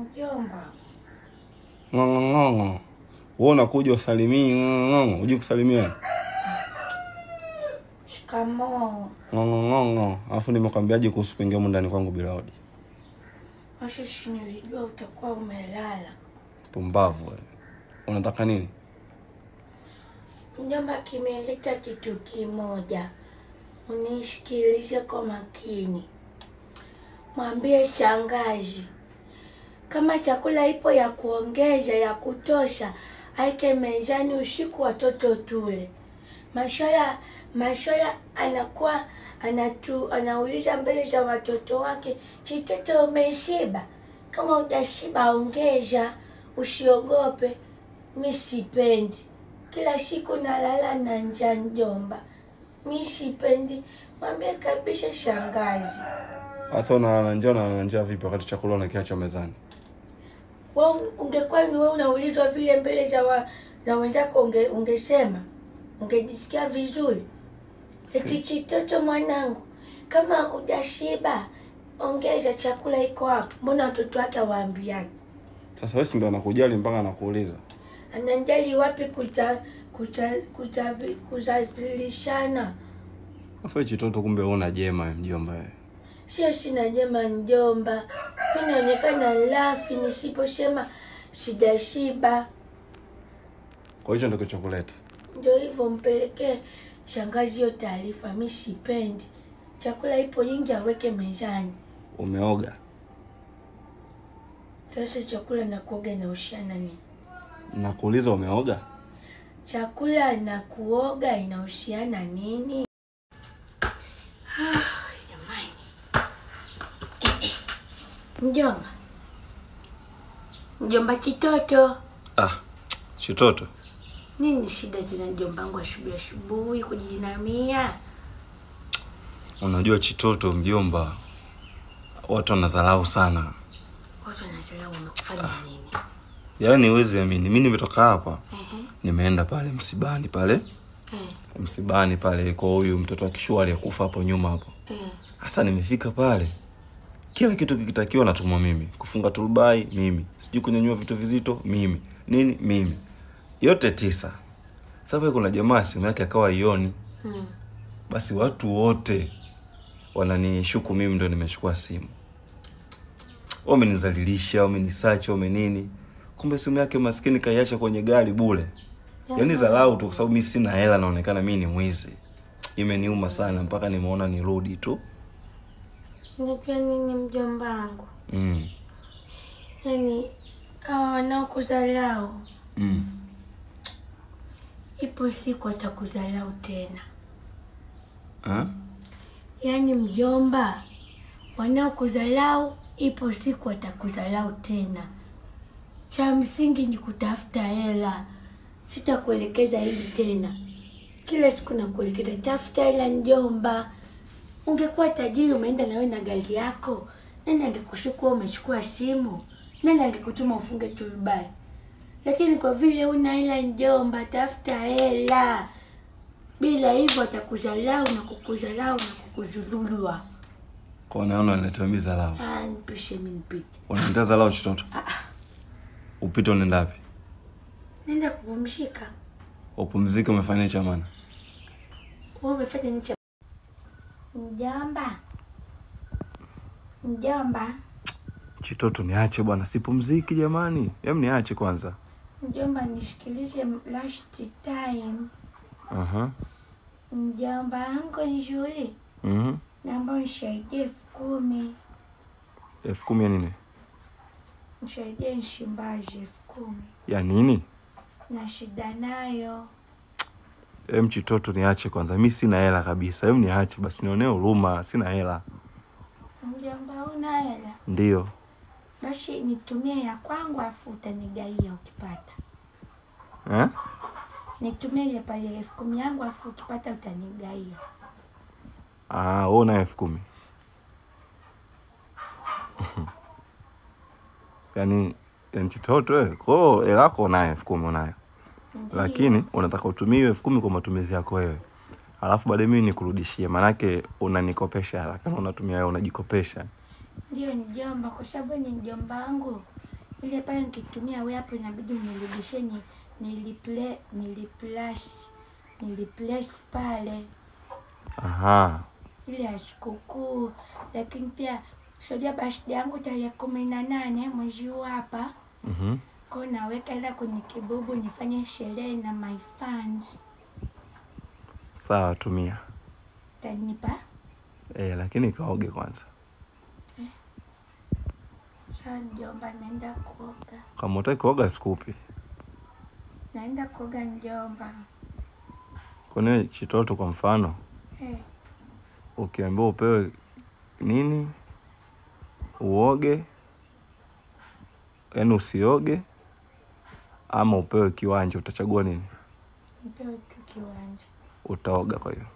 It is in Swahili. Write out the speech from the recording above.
Mjomba, ng'ong'ong'ongo. Wewe unakuja usalimii ng'ong'ong'ongo? Hujui kusalimia? Shikamoo. ng'ong'ong'ongo. Alafu nimekwambiaje kuhusu kuingia humu ndani kwangu bila hodi? Washishi, nilijua utakuwa umelala. pumbavu wewe. Unataka nini? Mjomba, kimeleta kitu kimoja, unisikilize kwa makini. Mwambie shangazi kama chakula ipo ya kuongeza ya kutosha, aike mezani usiku, watoto tule. Mashala Mashala anakuwa anatu anauliza mbele za watoto wake, chitoto umeshiba? Kama hujashiba ongeza, usiogope. Mi sipendi kila siku nalala na njaa njomba, mi sipendi. Mwambie kabisa shangazi. hasa unalala njaa unalala njaa vipi wakati chakula unakiacha mezani Wewe ungekuwa ni wewe unaulizwa vile mbele za wa, za wenzako unge, ungesema ungejisikia vizuri. Eti chitoto mwanangu, kama hujashiba ongeza chakula iko hapo. Mbona watoto wake hawaambiani? sasa wewe ndio anakujali mpaka anakuuliza Ananjali wapi kuta kuta kuta kuzalishana? Afa chitoto kumbe una jema mjomba wewe Sio sina jema njomba, mi naonekana lafi nisiposema sijashiba. kwa hicho ndo kichokuleta Ndio hivyo, mpelekee shangazi hiyo taarifa. Mi sipendi chakula, ipo nyingi, aweke mezani. umeoga Sasa chakula na kuoga inahusiana nini? nakuuliza umeoga Chakula na kuoga inahusiana nini? Ah, jamani. Mjomba, mjomba Kitoto, ah chitoto nini shida zina mjomba wangu asubuhi asubuhi kujinamia? unajua chitoto mjomba watu wanadharau sana Watu wanadharau wamekufanya ah. nini? yaani uwezi amini mi nimetoka hapa uh -huh. nimeenda pale msibani pale uh -huh. msibani pale kwa huyu mtoto wa kishua aliyekufa hapo nyuma hapo uh -huh. Sasa nimefika pale kila kitu kikitakiwa natumwa mimi. Kufunga turubai mimi. Sijui kunyanyua vitu vizito mimi. Nini mimi. Yote tisa. Sasa kuna jamaa simu yake akawa ioni Hmm. basi watu wote wananishuku mimi ndo nimechukua simu. Wamenizalilisha wamenisacha wamenini. Kumbe simu yake maskini kaiacha kwenye gari bule. Yaani zalau tu kwa sababu mi sina hela naonekana mi ni mwizi. Imeniuma sana mpaka nimeona nirudi tu Unajua nini mjomba wangu? mm. Yaani hawa wanaokuzalau Mm. ipo siku atakuzalau tena. Ha? Yaani mjomba, wanaokuzalau ipo siku watakuzalau tena. Cha msingi ni kutafuta hela. Sitakuelekeza hili tena, kila siku nakuelekeza tafuta hela mjomba. Ungekuwa tajiri umeenda nawe na gari yako, nani angekushukua umechukua simu? Nani angekutuma ufunge turubai? Lakini kwa vile una hela njomba, tafuta hela. Bila hivyo atakuzalau na kukuzalau na kukuzululwa. kwa naona unaletea mimi zalau. Ah, nipishe mimi nipite. Unaniletea zalau chototo? chitoto upite unaenda wapi Nenda kupumzika. upumzike umefanya cha maana Wewe umefanya nini mjomba? Mjomba, chitoto niache bwana sipumziki jamani Hem, niache kwanza mjomba nishikilize last time. Aha. Mjomba wangu ni shule. Mhm. Naomba nisaidie elfu kumi. elfu kumi ya nini Nisaidie nshimbaji elfu kumi. ya nini Na shida nayo. Em chitoto niache kwanza mi sina hela kabisa em niache basi nionee huruma sina hela Mjomba una hela? ndio Basi nitumie ya kwangu afu utanigaia ukipata. eh? Nitumie ile pale elfu kumi yangu afu ukipata utanigaia. Ah, wewe una elfu kumi yani yani chitoto eh? kwao elako unayo elfu kumi unayo Ndiyo. lakini unataka utumie elfu kumi kwa matumizi yako wewe. Alafu baadaye mimi nikurudishie maanake unanikopesha hela kama unatumia wewe unajikopesha. Ndio mjomba, kwa sababu ni mjomba wangu, ile pale nikitumia wewe hapo inabidi unirudishie, ni niliple niliplace niliplace pale. Aha. ile ya sikukuu, lakini pia sojua birthday yangu tarehe kumi na nane mwezi huu hapa. Mhm. Ko naweka hela kwenye kibubu nifanye sherehe na my fans. Sawa, tumia. Tanipa Eh, lakini kaoge kwanza. Sawa mjomba, naenda kuoga, Kama utaki kuoga sikupi. naenda kuoga mjomba. Kwani chitoto kwa mfano Eh, ukiambiwa upewe nini uoge, yaani usioge ama upewe kiwanja, utachagua nini? Upewe tu kiwanja. Utaoga. Kwa hiyo